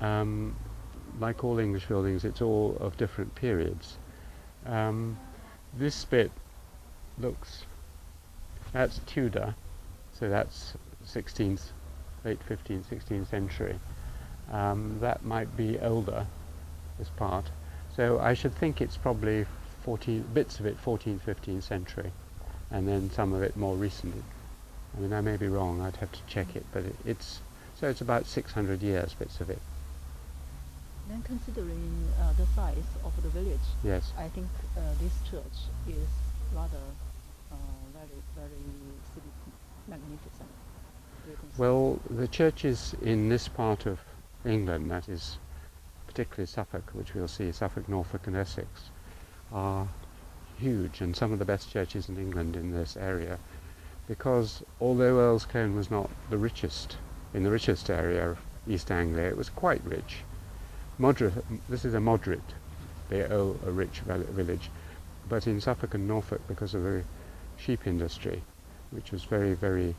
Um, like all English buildings, it's all of different periods. Um, this bit looks, that's Tudor, so that's 16th, late 15th, 16th century. Um, that might be older, this part. So I should think it's probably 14, bits of it 14th, 15th century, and then some of it more recent. I mean, I may be wrong, I'd have to check it, but it, it's, so it's about 600 years, bits of it. Then considering uh, the size of the village, Yes. I think uh, this church is rather uh, very, very magnificent. Do you think so? Well, the churches in this part of England, that is particularly Suffolk, which we'll see, Suffolk, Norfolk and Essex, are huge and some of the best churches in England in this area because although Earls Colne was not the richest, in the richest area of East Anglia, it was quite rich. Moderate, this is a moderate, a, a rich village, but in Suffolk and Norfolk because of the sheep industry, which was very, very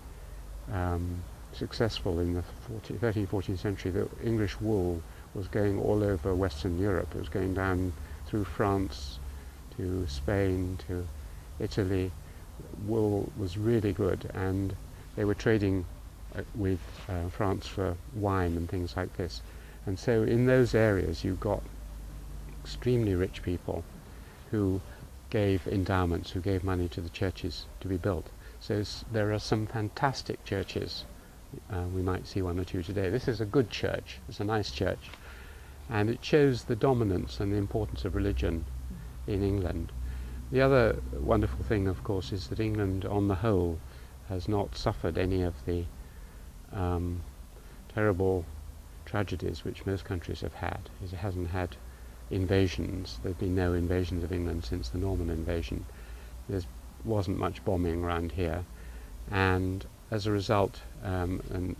um, successful in the 14, 13th, 14th century. The English wool was going all over Western Europe. It was going down through France to Spain to Italy. Wool was really good, and they were trading uh, with uh, France for wine and things like this. And so in those areas you got extremely rich people who gave endowments, who gave money to the churches to be built. So there are some fantastic churches. Uh, we might see one or two today. This is a good church. It's a nice church. And it shows the dominance and the importance of religion in England. The other wonderful thing, of course, is that England, on the whole, has not suffered any of the um, terrible tragedies which most countries have had. It hasn't had invasions. There have been no invasions of England since the Norman invasion. There wasn't much bombing around here, and as a result, um, and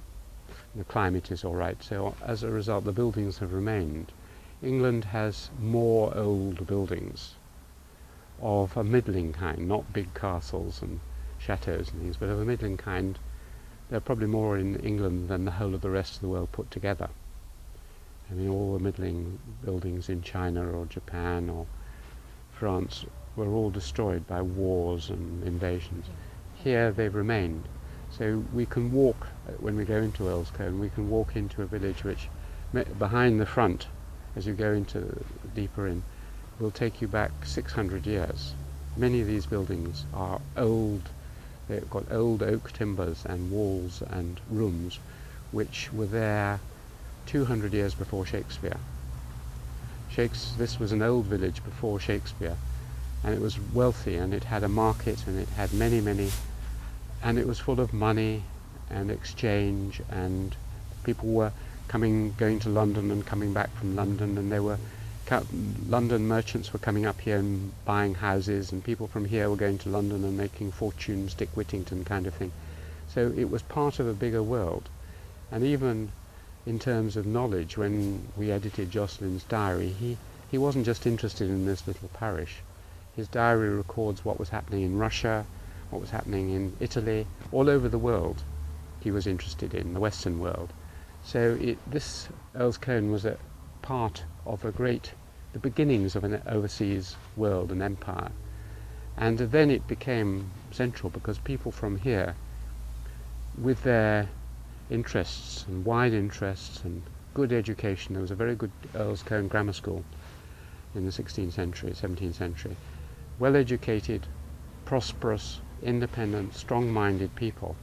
the climate is all right. So as a result, the buildings have remained. England has more old buildings of a middling kind, not big castles and chateaus and things, but of a middling kind. There are probably more in England than the whole of the rest of the world put together. I mean, all the middling buildings in China or Japan or France were all destroyed by wars and invasions. Here they've remained. So we can walk, uh, when we go into Earls Colne, we can walk into a village which, behind the front, as you go into deeper in, will take you back 600 years. Many of these buildings are old, they've got old oak timbers and walls and rooms which were there 200 years before Shakespeare. Shakes, this was an old village before Shakespeare, and it was wealthy, and it had a market, and it had many, many, and it was full of money and exchange, and people were coming, going to London and coming back from London, and there were London merchants were coming up here and buying houses, and people from here were going to London and making fortunes, Dick Whittington kind of thing. So it was part of a bigger world, and even in terms of knowledge, when we edited Josselin's diary, he, he wasn't just interested in this little parish. His diary records what was happening in Russia, what was happening in Italy, all over the world he was interested in, the Western world. So it, this Earls Colne was a part of a great, the beginnings of an overseas world, an empire. And then it became central because people from here, with their interests and wide interests and good education. There was a very good Earls Colne Grammar School in the 16th century, 17th century. Well educated, prosperous, independent, strong minded people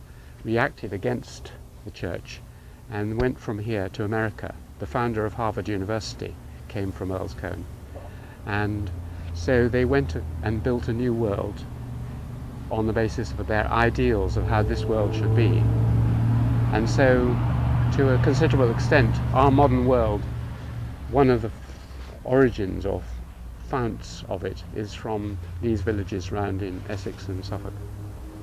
reacted against the church and went from here to America. The founder of Harvard University came from Earls Colne. And so they went and built a new world on the basis of their ideals of how this world should be. And so, to a considerable extent, our modern world, one of the origins or founts of it is from these villages round in Essex and Suffolk.